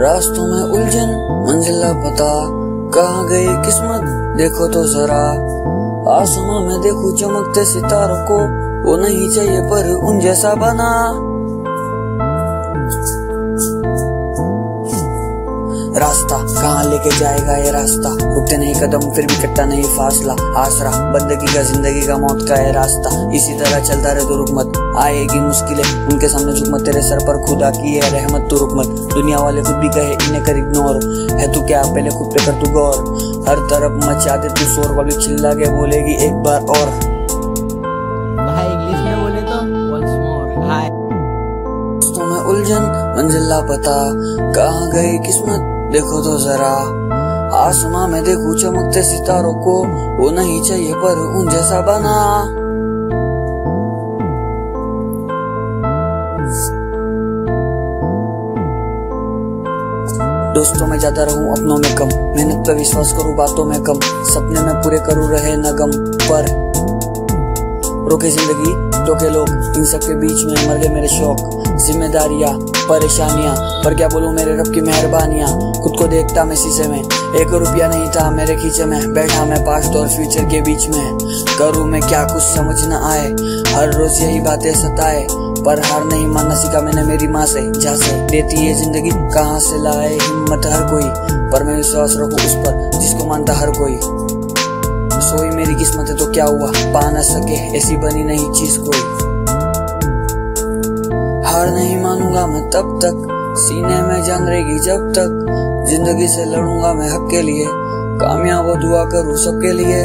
रास्तों में उलझन, मंजिला पता, कहा गई किस्मत, देखो तो जरा। आसमां में देखो चमकते सितारों को, वो नहीं चाहिए पर उन जैसा बना। रास्ता। कहाँ लेके जाएगा ये रास्ता? रुकते नहीं कदम फिर भी कटता नहीं फासला। आसरा बंदगी का ज़िंदगी का मौत का है रास्ता। इसी तरह चलता रहे तो रुक मत। आएगी मुश्किलें उनके सामने झुक मत। तेरे सर पर खुदा की है रहमत तो रुक मत। दुनिया वाले खुद भी कहे इन्हें कर इग्नोर है तू क्या? पहले खुद पे कर तू गौर। हर तरफ़ मचा दे तू शोर वाली चिल्ला के बोलेगी एक बार और। भाई इंग्लिश में बोले तो वंस मोर हाय उलझन मंजिल पता कहाँ गई किस्मत? देखो तो जरा। आसमां में देखूँ चमकते सितारों को, वो नहीं चाहिए पर उन जैसा बना। दोस्तों, में ज़्यादा रहूँ अपनों में कम। मेहनत पे विश्वास करूँ, बातों में कम। सपने में पूरे करूँ, रहे न गम पर। रोके ज़िंदगी टोके लोग। इन सब के बीच में मर गए मेरे शौक। जिम्मेदारियाँ, परेशानियाँ। पर क्या बोलूँ, मेरे रब की मेहरबानियाँ। देखता मैं शीशे में। एक रुपया नहीं था मेरे खींचे में। बैठा मैं पास्ट और फ्यूचर के बीच में। करूँ मैं क्या कुछ समझ न आए। हर रोज यही बातें सताए। पर हार नहीं मानना सीखा मैंने मेरी माँ से। जहाँ से। देती है ज़िंदगी कहाँ से लाए हिम्मत हर कोई। पर मैं विश्वास रखूँ उस पर जिसको मानता हर कोई। सोई मेरी किस्मत है तो क्या हुआ? पा न सके ऐसी बनी नहीं चीज़ कोई। हार नहीं मानूँगा मैं तब तक। सीने में जान रहेगी जब तक ज़िंदगी से लड़ूँगा मैं हक के लिए। कामयाब दुआ करूँ सबके लिए।